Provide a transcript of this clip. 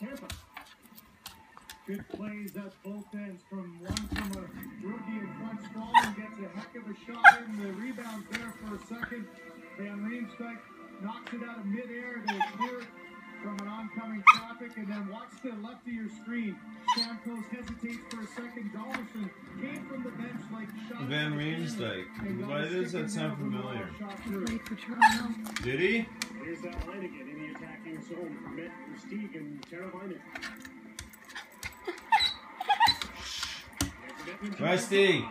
Tampa. Good plays at both ends from one from a rookie in front. Stralman gets a heck of a shot in. The rebound there for a second. Van Riemsdyk knocks it out of midair to clear it from an oncoming traffic. And then watch the left of your screen. Stamkos hesitates for a second. Dolderson came from the bench like shot. Van Riemsdyk. Why does that sound familiar? Played for Toronto. Did he? Here's that line again in the attacking zone Met Versteeg and Carolina. Rusty.